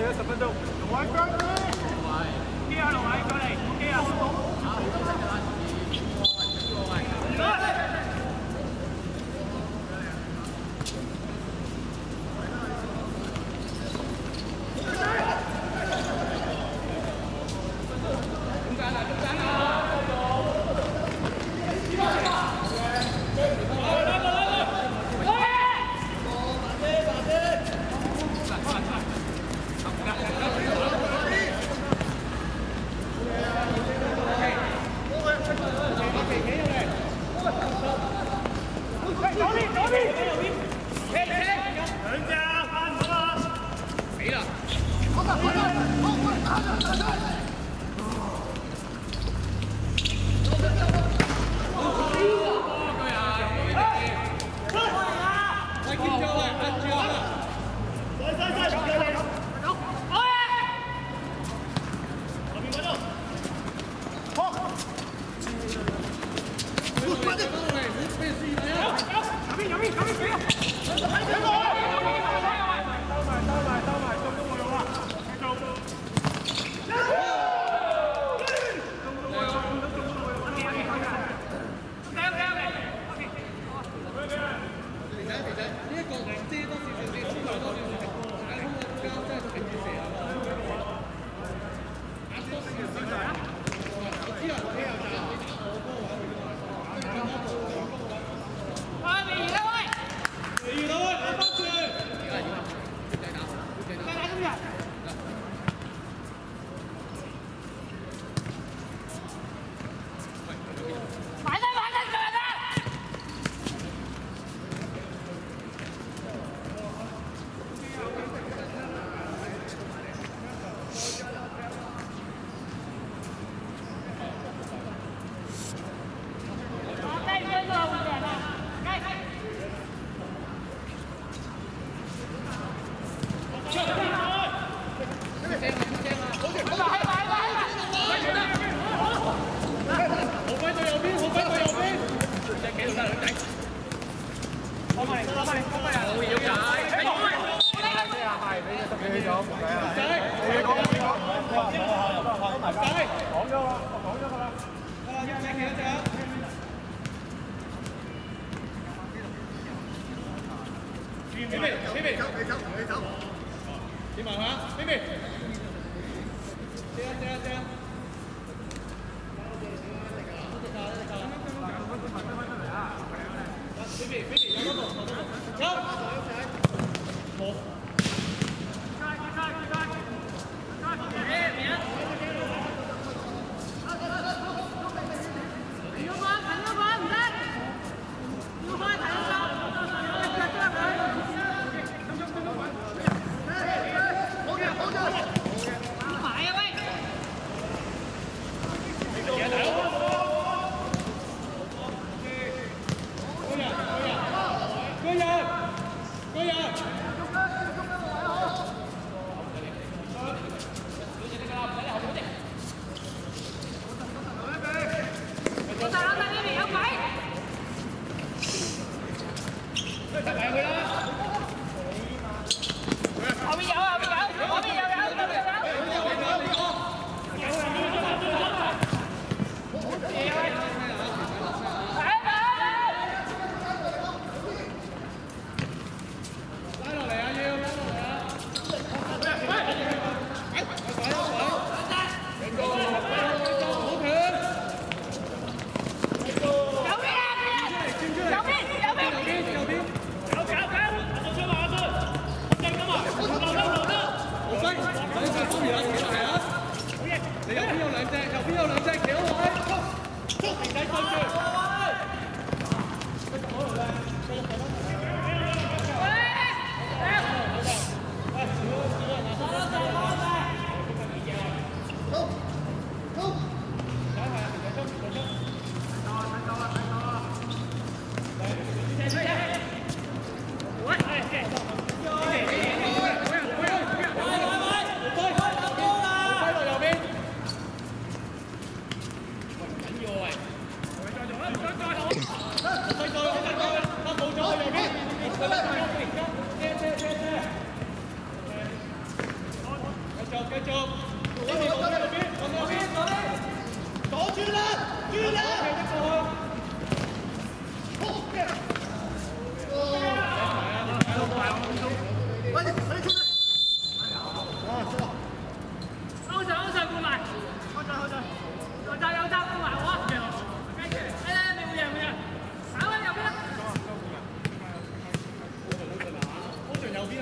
仲有十分鐘，同埋，啲阿龍偉過嚟，O K 啊。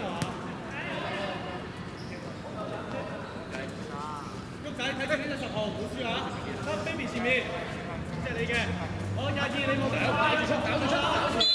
啊啊仔睇睇边个十号好书啊 baby 前面即系你嘅我廿二你冇搞搞住出搞住出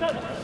Let's go.